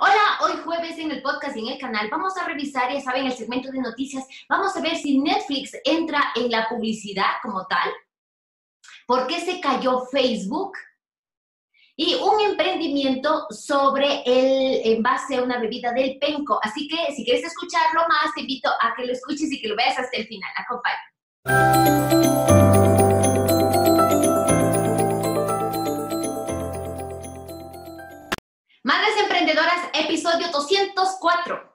Hola, hoy jueves en el podcast y en el canal vamos a revisar, ya saben, el segmento de noticias. Vamos a ver si Netflix entra en la publicidad como tal. ¿Por qué se cayó Facebook? Y un emprendimiento sobre el envase a una bebida del penco. Así que si quieres escucharlo más, te invito a que lo escuches y que lo veas hasta el final. Acompaña. Emprendedoras, episodio 204.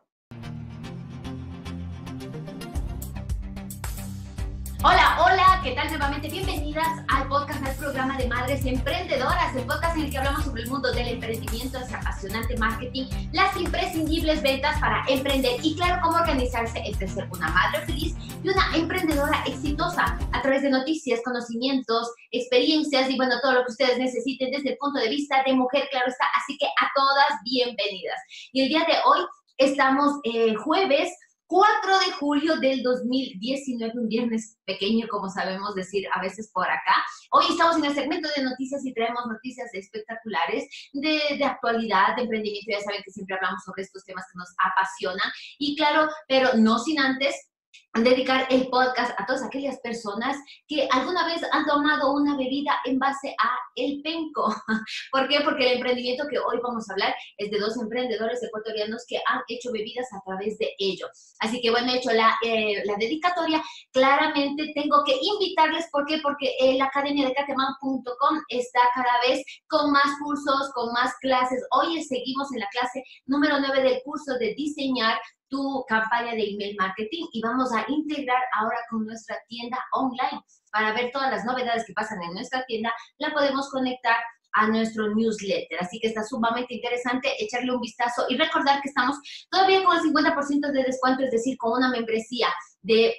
Hola, hola, ¿qué tal nuevamente? Bienvenidas al podcast, al programa de Madres Emprendedoras, el podcast en el que hablamos sobre el mundo del emprendimiento, ese apasionante marketing, las imprescindibles ventas para emprender y claro, cómo organizarse entre ser una madre feliz y una emprendedora exitosa a través de noticias, conocimientos, experiencias y bueno, todo lo que ustedes necesiten desde el punto de vista de mujer, claro está. Así que a todas bienvenidas. Y el día de hoy estamos eh, jueves 4 de julio del 2019, un viernes pequeño, como sabemos decir a veces por acá. Hoy estamos en el segmento de noticias y traemos noticias espectaculares de, actualidad, de emprendimiento. Ya saben que siempre hablamos sobre estos temas que nos apasionan. Y claro, pero no sin antes dedicar el podcast a todas aquellas personas que alguna vez han tomado una bebida en base a el penco. ¿Por qué? Porque el emprendimiento que hoy vamos a hablar es de dos emprendedores ecuatorianos que han hecho bebidas a través de ello. Así que bueno, he hecho la, eh, la dedicatoria. Claramente tengo que invitarles, ¿por qué? Porque eh, la academia de cateman.com está cada vez con más cursos, con más clases. Hoy seguimos en la clase número 9 del curso de diseñar tu campaña de email marketing y vamos a integrar ahora con nuestra tienda online para ver todas las novedades que pasan en nuestra tienda, la podemos conectar a nuestro newsletter. Así que está sumamente interesante echarle un vistazo y recordar que estamos todavía con el 50% de descuento, es decir, con una membresía de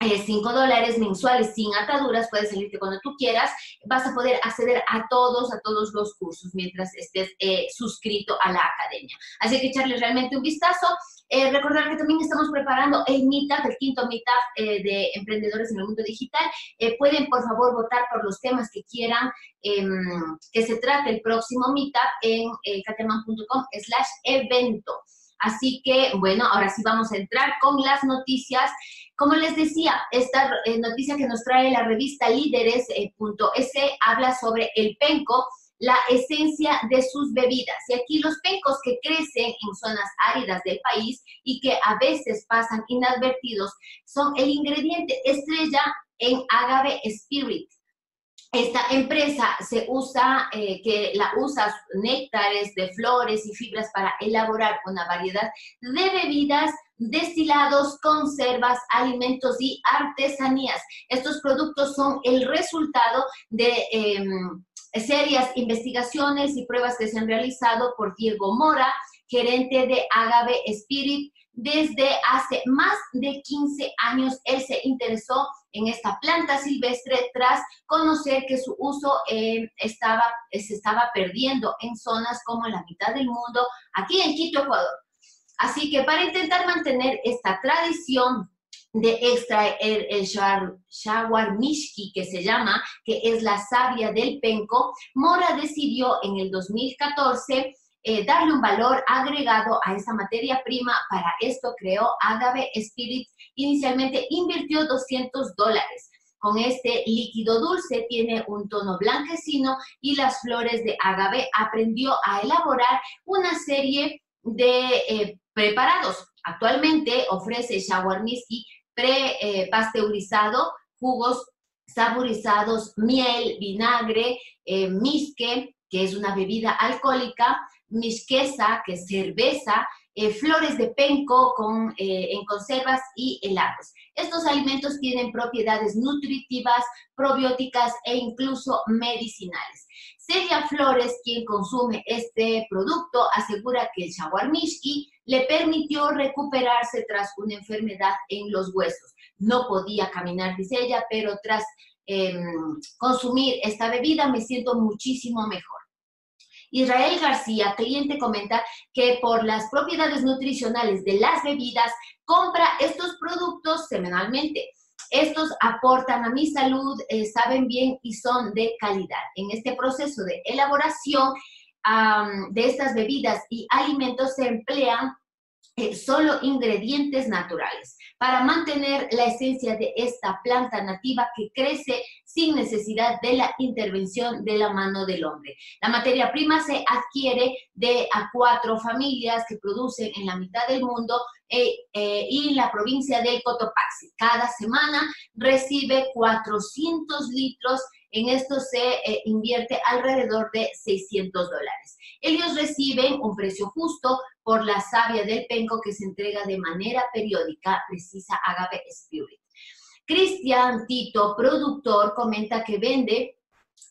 5 eh, dólares mensuales sin ataduras, puedes salirte cuando tú quieras, vas a poder acceder a todos, a todos los cursos mientras estés eh, suscrito a la academia. Así que echarle realmente un vistazo. Eh, recordar que también estamos preparando el Meetup, el quinto Meetup eh, de emprendedores en el mundo digital. Eh, pueden, por favor, votar por los temas que quieran em, que se trate el próximo Meetup en cateman.com slash evento. Así que, bueno, ahora sí vamos a entrar con las noticias. Como les decía, esta noticia que nos trae la revista líderes.es habla sobre el penco, la esencia de sus bebidas. Y aquí los pencos que crecen en zonas áridas del país y que a veces pasan inadvertidos son el ingrediente estrella en agave spirit. Esta empresa se usa, eh, que la usa néctares de flores y fibras para elaborar una variedad de bebidas, destilados, conservas, alimentos y artesanías. Estos productos son el resultado de eh, serias investigaciones y pruebas que se han realizado por Diego Mora, gerente de Agave Spirit. Desde hace más de 15 años, él se interesó en esta planta silvestre tras conocer que su uso eh, estaba, se estaba perdiendo en zonas como la mitad del mundo, aquí en Quito, Ecuador. Así que para intentar mantener esta tradición de extraer el, shawarmishki, que se llama, que es la savia del penco, Mora decidió en el 2014 eh, darle un valor agregado a esa materia prima. Para esto creó Agave Spirit. Inicialmente invirtió 200 dólares. Con este líquido dulce tiene un tono blanquecino y las flores de agave aprendió a elaborar una serie de eh, preparados. Actualmente ofrece shawarmishki pre-pasteurizado, jugos saborizados, miel, vinagre, eh, misque, que es una bebida alcohólica, misquesa, que es cerveza, eh, flores de penco con, eh, en conservas y helados. Estos alimentos tienen propiedades nutritivas, probióticas e incluso medicinales. Celia Flores, quien consume este producto, asegura que el shawarmishki le permitió recuperarse tras una enfermedad en los huesos. No podía caminar, dice ella, pero tras em, consumir esta bebida me siento muchísimo mejor. Israel García, cliente, comenta que por las propiedades nutricionales de las bebidas, compra estos productos semanalmente. Estos aportan a mi salud, eh, saben bien y son de calidad. En este proceso de elaboración, de estas bebidas y alimentos se emplean solo ingredientes naturales para mantener la esencia de esta planta nativa que crece sin necesidad de la intervención de la mano del hombre. La materia prima se adquiere de a cuatro familias que producen en la mitad del mundo eh, eh, y la provincia del Cotopaxi. Cada semana recibe 400 litros en esto se invierte alrededor de 600 dólares. Ellos reciben un precio justo por la savia del penco que se entrega de manera periódica, precisa Agave Spirit. Cristian Tito, productor, comenta que vende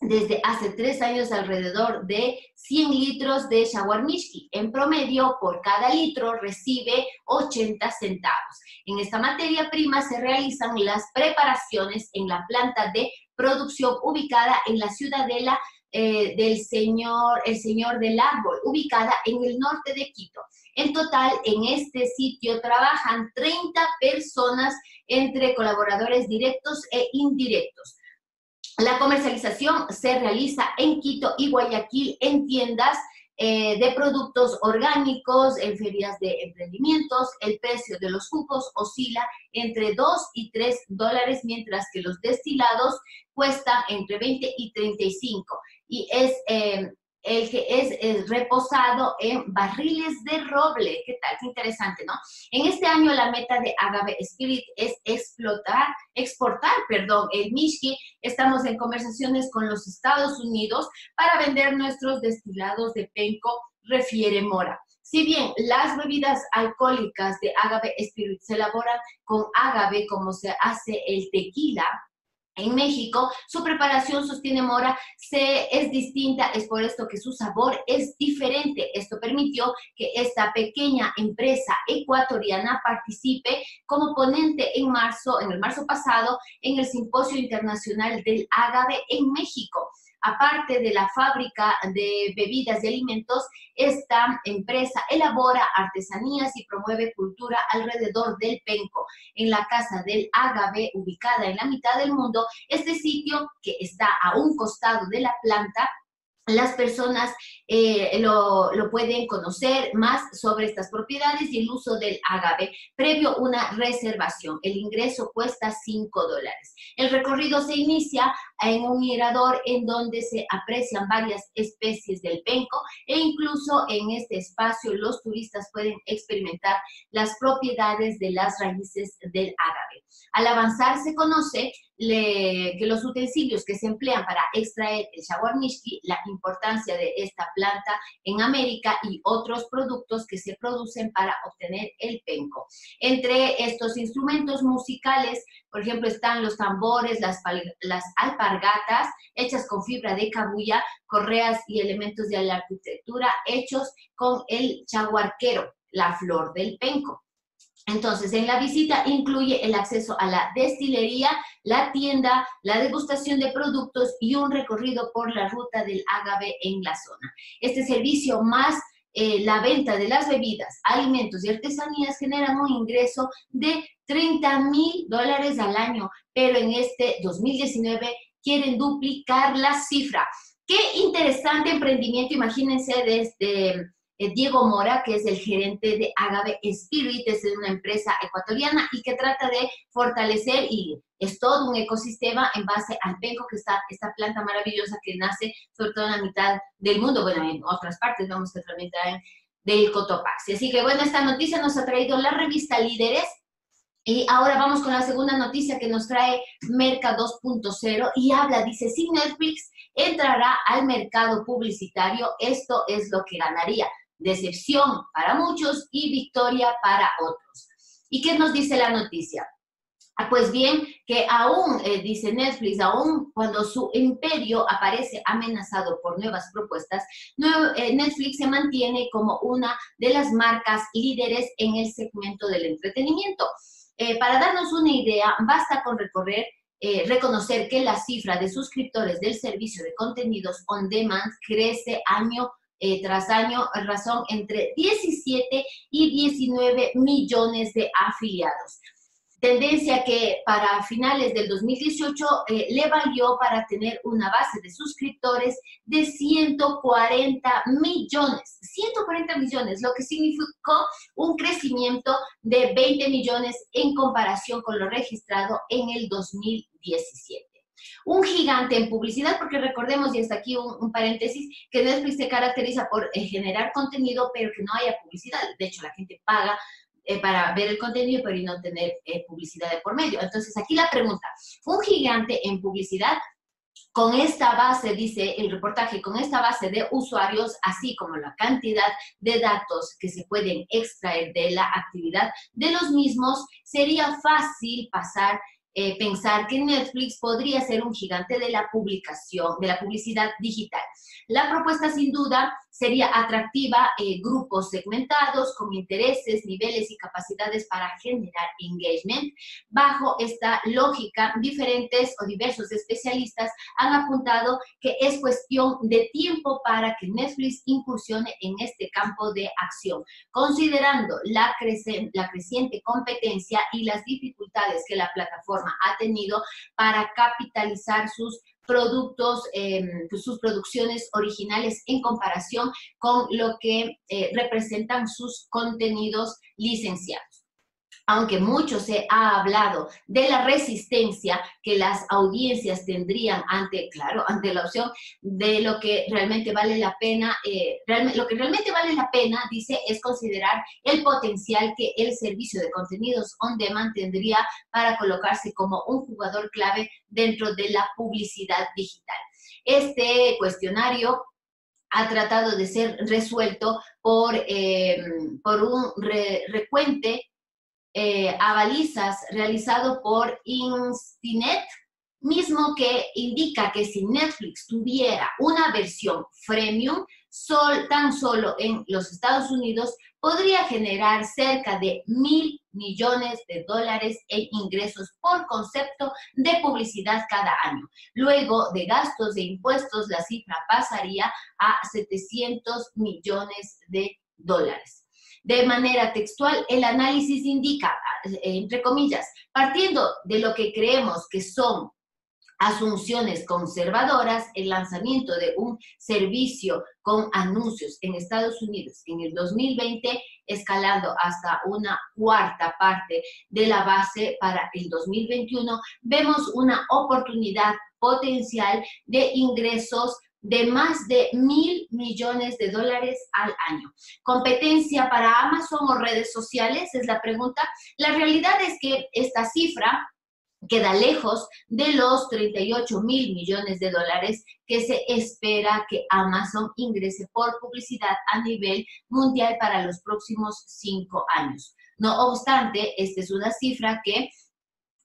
desde hace tres años alrededor de 100 litros de shawarmishki. En promedio, por cada litro recibe 80 centavos. En esta materia prima se realizan las preparaciones en la planta de producción ubicada en la ciudadela eh, del señor, el Señor del Árbol, ubicada en el norte de Quito. En total, en este sitio trabajan 30 personas entre colaboradores directos e indirectos. La comercialización se realiza en Quito y Guayaquil en tiendas eh, de productos orgánicos, en ferias de emprendimientos. El precio de los jugos oscila entre 2 y 3 dólares, mientras que los destilados cuestan entre 20 y 35 y es eh, el que es, reposado en barriles de roble. ¿Qué tal? Qué interesante, ¿no? En este año la meta de Agave Spirit es explotar, exportar, perdón, el Mishki. Estamos en conversaciones con los Estados Unidos para vender nuestros destilados de penco, refiere Mora. Si bien las bebidas alcohólicas de agave spirit se elaboran con agave como se hace el tequila, en México, su preparación, sostiene Mora, se, es distinta, es por esto que su sabor es diferente. Esto permitió que esta pequeña empresa ecuatoriana participe como ponente en marzo, en el marzo pasado, en el Simposio Internacional del Ágave en México aparte de la fábrica de bebidas y alimentos, esta empresa elabora artesanías y promueve cultura alrededor del penco. En la Casa del Ágave, ubicada en la mitad del mundo, este sitio que está a un costado de la planta las personas eh, lo, pueden conocer más sobre estas propiedades y el uso del agave previo una reservación. El ingreso cuesta 5 dólares. El recorrido se inicia en un mirador en donde se aprecian varias especies del penco e incluso en este espacio los turistas pueden experimentar las propiedades de las raíces del agave. Al avanzar se conoce que los utensilios que se emplean para extraer el shawarmishki, la importancia de esta planta en América y otros productos que se producen para obtener el penco. Entre estos instrumentos musicales, por ejemplo, están los tambores, las, las alpargatas hechas con fibra de cabuya, correas y elementos de la arquitectura hechos con el chaguarquero, la flor del penco. Entonces, en la visita incluye el acceso a la destilería, la tienda, la degustación de productos y un recorrido por la ruta del agave en la zona. Este servicio más eh, la venta de las bebidas, alimentos y artesanías generan un ingreso de 30 mil dólares al año, pero en este 2019 quieren duplicar la cifra. Qué interesante emprendimiento, imagínense desde Diego Mora, que es el gerente de Agave Spirit, es una empresa ecuatoriana y que trata de fortalecer y es todo un ecosistema en base al penco, que está esta planta maravillosa que nace sobre todo en la mitad del mundo, bueno, en otras partes, vamos que también traen del Cotopaxi. Así que bueno, esta noticia nos ha traído la revista Líderes, y ahora vamos con la segunda noticia que nos trae Merca 2.0 y habla, dice, si Netflix entrará al mercado publicitario, esto es lo que ganaría decepción para muchos y victoria para otros. ¿Y qué nos dice la noticia? Ah, pues bien, que aún, eh, dice Netflix, aún cuando su imperio aparece amenazado por nuevas propuestas, eh, Netflix se mantiene como una de las marcas líderes en el segmento del entretenimiento. Eh, para darnos una idea, basta con recorrer reconocer que la cifra de suscriptores del servicio de contenidos on demand crece año eh, tras año, razón entre 17 y 19 millones de afiliados. tendencia que para finales del 2018 eh, le valió para tener una base de suscriptores de 140 millones, 140 millones, lo que significó un crecimiento de 20 millones en comparación con lo registrado en el 2017 un gigante en publicidad, porque recordemos, y hasta aquí un, paréntesis, que Netflix se caracteriza por eh, generar contenido, pero que no haya publicidad. De hecho, la gente paga eh, para ver el contenido, pero y no tener eh, publicidad de por medio. Entonces, aquí la pregunta, un gigante en publicidad con esta base, dice el reportaje, con esta base de usuarios, así como la cantidad de datos que se pueden extraer de la actividad de los mismos, sería fácil pasar eh, pensar que Netflix podría ser un gigante de la publicación, de la publicidad digital. La propuesta sin duda sería atractiva, eh, grupos segmentados con intereses, niveles y capacidades para generar engagement. Bajo esta lógica, diferentes o diversos especialistas han apuntado que es cuestión de tiempo para que Netflix incursione en este campo de acción, considerando la, la creciente competencia y las dificultades que la plataforma ha tenido para capitalizar sus productos, em, pues, sus producciones originales en comparación con lo que eh, representan sus contenidos licenciados aunque mucho se ha hablado de la resistencia que las audiencias tendrían ante, claro, ante la opción de lo que realmente vale la pena, eh, lo que realmente vale la pena, dice, es considerar el potencial que el servicio de contenidos on demand tendría para colocarse como un jugador clave dentro de la publicidad digital. Este cuestionario ha tratado de ser resuelto por, eh, por un recuente eh, a balizas realizado por Instinet, mismo que indica que si Netflix tuviera una versión freemium, sol, tan solo en los Estados Unidos, podría generar cerca de mil millones de dólares en ingresos por concepto de publicidad cada año. Luego de gastos de impuestos, la cifra pasaría a 700 millones de dólares. De manera textual, el análisis indica, eh, entre comillas, partiendo de lo que creemos que son asunciones conservadoras, el lanzamiento de un servicio con anuncios en Estados Unidos en el 2020, escalando hasta una cuarta parte de la base para el 2021, vemos una oportunidad potencial de ingresos de más de mil millones de dólares al año. ¿Competencia para Amazon o redes sociales? Es la pregunta. La realidad es que esta cifra queda lejos de los 38 mil millones de dólares que se espera que Amazon ingrese por publicidad a nivel mundial para los próximos cinco años. No obstante, esta es una cifra que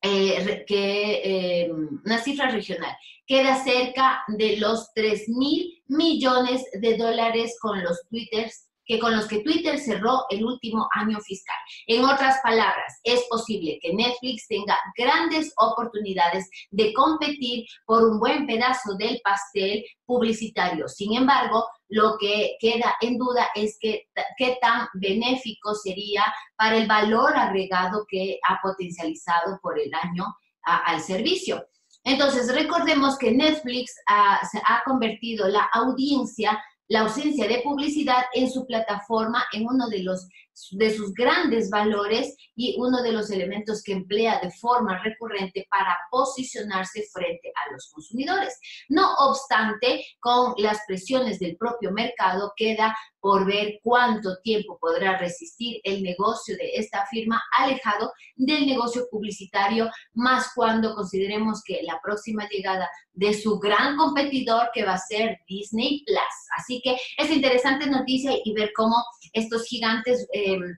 eh, que eh, una cifra regional, queda cerca de los 3 mil millones de dólares con los twitters que con los que Twitter cerró el último año fiscal. En otras palabras, es posible que Netflix tenga grandes oportunidades de competir por un buen pedazo del pastel publicitario. Sin embargo, lo que queda en duda es que, qué tan benéfico sería para el valor agregado que ha potencializado por el año al servicio. Entonces, recordemos que Netflix ha, ha convertido la audiencia la ausencia de publicidad en su plataforma en uno de los de sus grandes valores y uno de los elementos que emplea de forma recurrente para posicionarse frente a los consumidores. No obstante, con las presiones del propio mercado queda por ver cuánto tiempo podrá resistir el negocio de esta firma alejado del negocio publicitario, más cuando consideremos que la próxima llegada de su gran competidor que va a ser Disney Plus. Así que es interesante noticia y ver cómo estos gigantes... Em,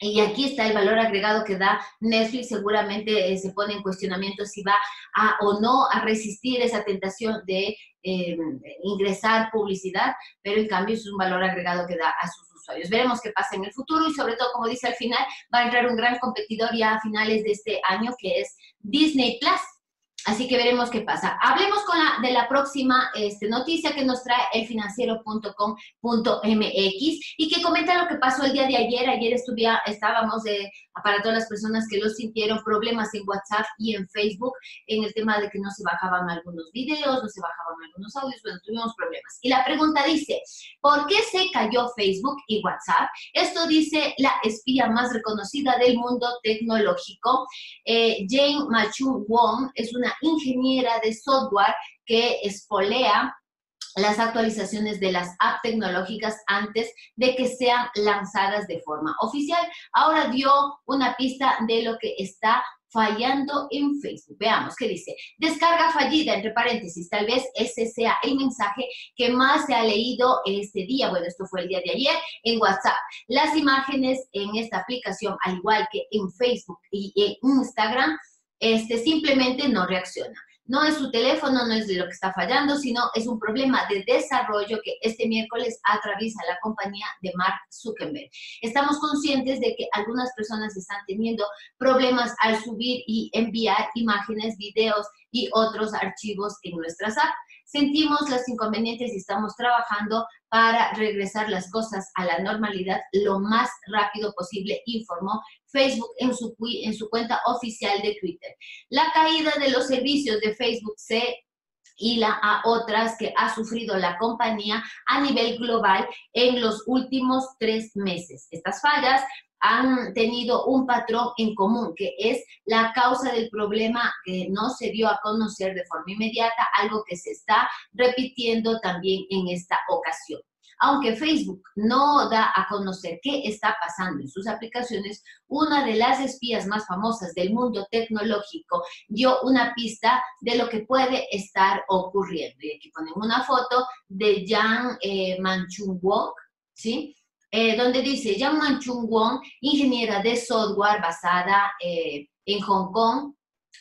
y aquí está el valor agregado que da Netflix. Seguramente eh, se pone en cuestionamiento si va a o no a resistir esa tentación de em, ingresar publicidad, pero en cambio es un valor agregado que da a sus usuarios. Veremos qué pasa en el futuro y sobre todo, como dice al final, va a entrar un gran competidor ya a finales de este año que es Disney Plus. Así que veremos qué pasa. Hablemos con la, de la próxima este, noticia que nos trae elfinanciero.com.mx y que comenta lo que pasó el día de ayer. Ayer estudia, estábamos, de, para todas las personas que lo sintieron, problemas en WhatsApp y en Facebook en el tema de que no se bajaban algunos videos, no se bajaban algunos audios, bueno, tuvimos problemas. Y la pregunta dice, ¿por qué se cayó Facebook y WhatsApp? Esto dice la espía más reconocida del mundo tecnológico, eh, Jane Machu Wong, es una ingeniera de software que espolea las actualizaciones de las apps tecnológicas antes de que sean lanzadas de forma oficial. Ahora dio una pista de lo que está fallando en Facebook. Veamos qué dice. Descarga fallida, entre paréntesis, tal vez ese sea el mensaje que más se ha leído este día. Bueno, esto fue el día de ayer en WhatsApp. Las imágenes en esta aplicación, al igual que en Facebook y en Instagram, este, simplemente no reacciona. No es su teléfono, no es de lo que está fallando, sino es un problema de desarrollo que este miércoles atraviesa la compañía de Mark Zuckerberg. Estamos conscientes de que algunas personas están teniendo problemas al subir y enviar imágenes, videos y otros archivos en nuestras apps. Sentimos los inconvenientes y estamos trabajando para regresar las cosas a la normalidad lo más rápido posible, informó Facebook en su, en su cuenta oficial de Twitter. La caída de los servicios de Facebook se hila a otras que ha sufrido la compañía a nivel global en los últimos tres meses. Estas fallas han tenido un patrón en común, que es la causa del problema que no se dio a conocer de forma inmediata, algo que se está repitiendo también en esta ocasión. Aunque Facebook no da a conocer qué está pasando en sus aplicaciones, una de las espías más famosas del mundo tecnológico dio una pista de lo que puede estar ocurriendo. Y aquí ponen una foto de Yang eh, Manchung ¿sí? Eh, donde dice Yang Manchung Wong, ingeniera de software basada eh, en Hong Kong,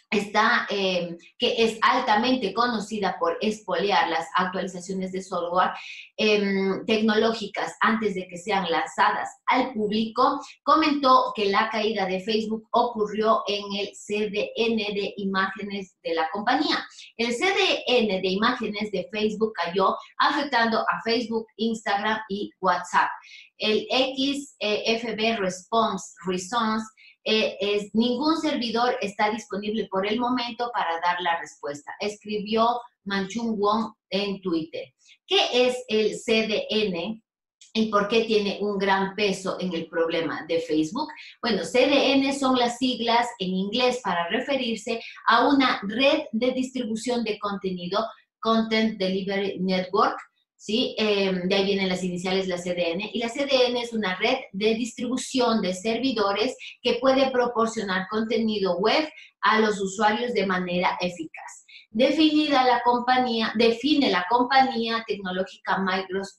está, eh, que es altamente conocida por espolear las actualizaciones de software em, tecnológicas antes de que sean lanzadas al público, comentó que la caída de Facebook ocurrió en el CDN de imágenes de la compañía. El CDN de imágenes de Facebook cayó afectando a Facebook, Instagram y WhatsApp. El XFB Response Response eh, ningún servidor está disponible por el momento para dar la respuesta, escribió Manchung Wong en Twitter. ¿Qué es el CDN? ¿Y por qué tiene un gran peso en el problema de Facebook? Bueno, CDN son las siglas en inglés para referirse a una red de distribución de contenido, Content Delivery Network, ¿sí? Em, de ahí vienen las iniciales, la CDN. Y la CDN es una red de distribución de servidores que puede proporcionar contenido web a los usuarios de manera eficaz. Definida la compañía, define la compañía tecnológica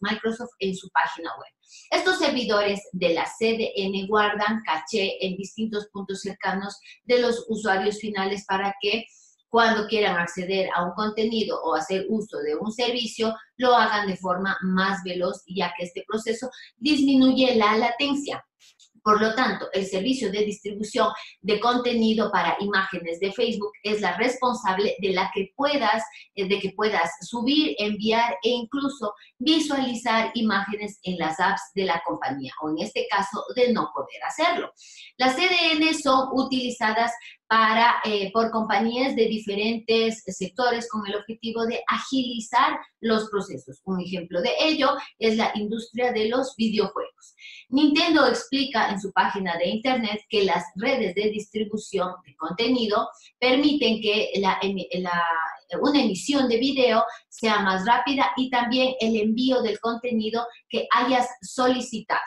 Microsoft en su página web. Estos servidores de la CDN guardan caché en distintos puntos cercanos de los usuarios finales para que cuando quieran acceder a un contenido o hacer uso de un servicio, lo hagan de forma más veloz, ya que este proceso disminuye la latencia. Por lo tanto, el servicio de distribución de contenido para imágenes de Facebook es la responsable de la que puedas, eh, de que puedas subir, enviar e incluso visualizar imágenes en las apps de la compañía o en este caso de no poder hacerlo. Las CDN son utilizadas para, eh, por compañías de diferentes sectores con el objetivo de agilizar los procesos. Un ejemplo de ello es la industria de los videojuegos. Nintendo explica en su página de internet que las redes de distribución de contenido permiten que la, una emisión de video sea más rápida y también el envío del contenido que hayas solicitado.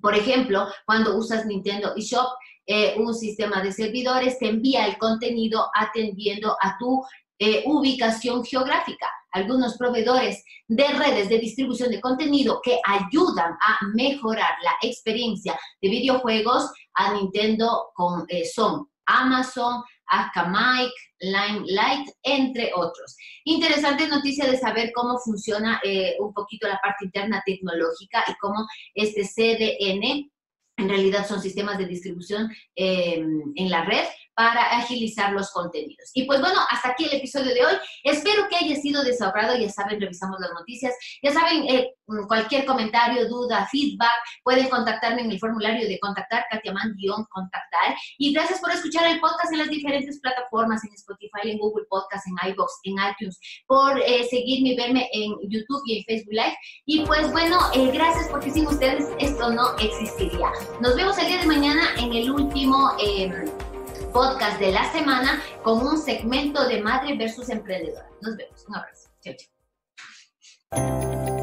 Por ejemplo, cuando usas Nintendo eShop, eh, un sistema de servidores te envía el contenido atendiendo a tu eh, ubicación geográfica. Algunos proveedores de redes de distribución de contenido que ayudan a mejorar la experiencia de videojuegos a Nintendo con, eh, son Amazon, Akamai, Limelight, entre otros. Interesante noticia de saber cómo funciona un poquito la parte interna tecnológica y cómo este CDN en realidad son sistemas de distribución eh, en la red para agilizar los contenidos. Y pues bueno, hasta aquí el episodio de hoy. Espero que haya sido desahogado. Ya saben, revisamos las noticias. Ya saben, eh, cualquier comentario, duda, feedback, pueden contactarme en el formulario de contactar, Katiaman-contactar. Y gracias por escuchar el podcast en las diferentes plataformas, en Spotify, en Google Podcast, en iVoox, en iTunes, por eh, seguirme y verme en YouTube y en Facebook Live. Y pues bueno, eh, gracias porque sin ustedes esto no existiría. Nos vemos el día de mañana en el último podcast de la semana con un segmento de Madre versus Emprendedora. Nos vemos. Un abrazo. Chao, chao.